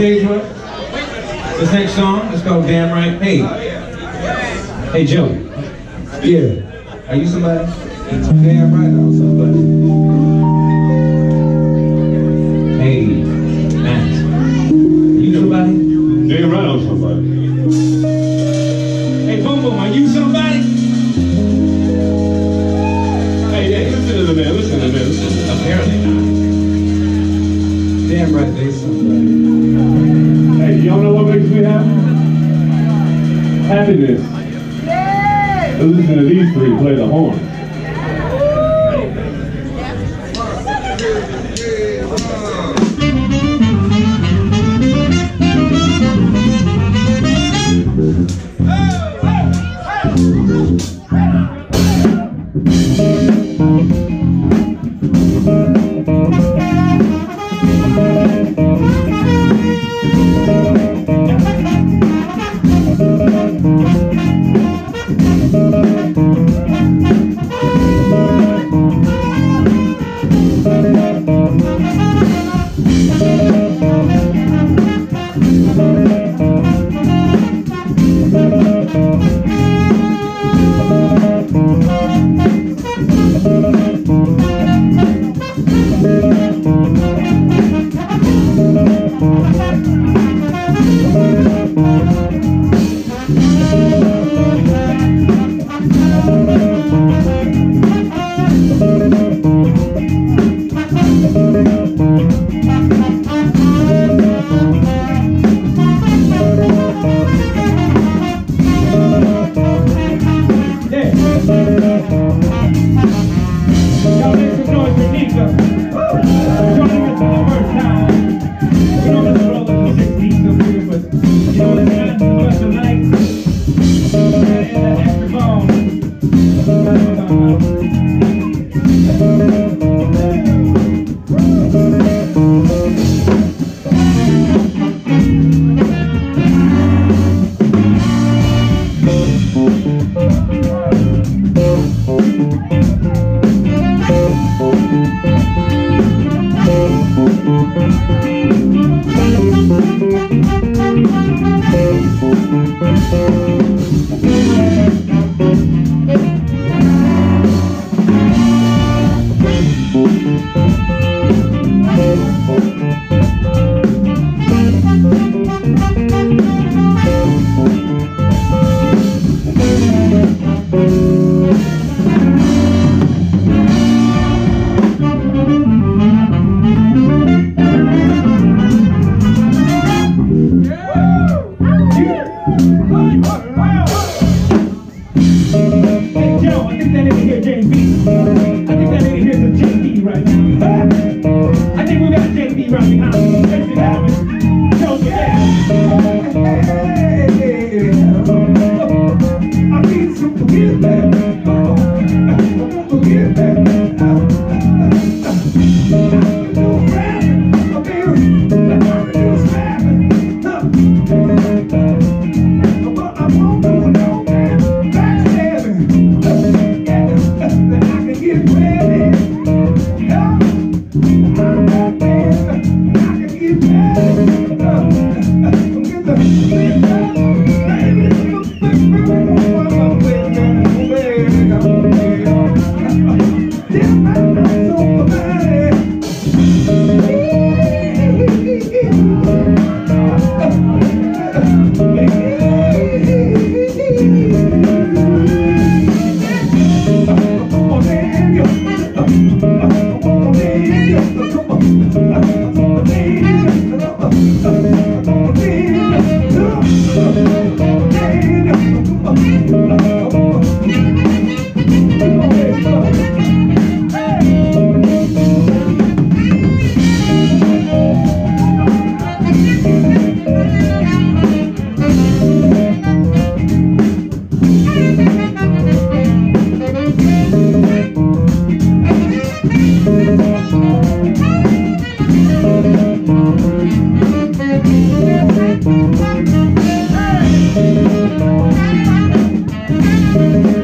stage with? This next song is called Damn Right. Hey. Hey, Joe. Yeah. Are you somebody? Damn right I'm somebody. Hey. did is listen to these three play the horn. Thank you. Thank you.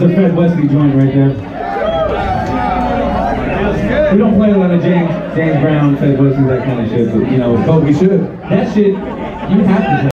was a Fred Wesley joint right there. We don't play a lot of James, James Brown, Fred Wesley, that kind of shit, but you know, but we should. That shit, you have to play.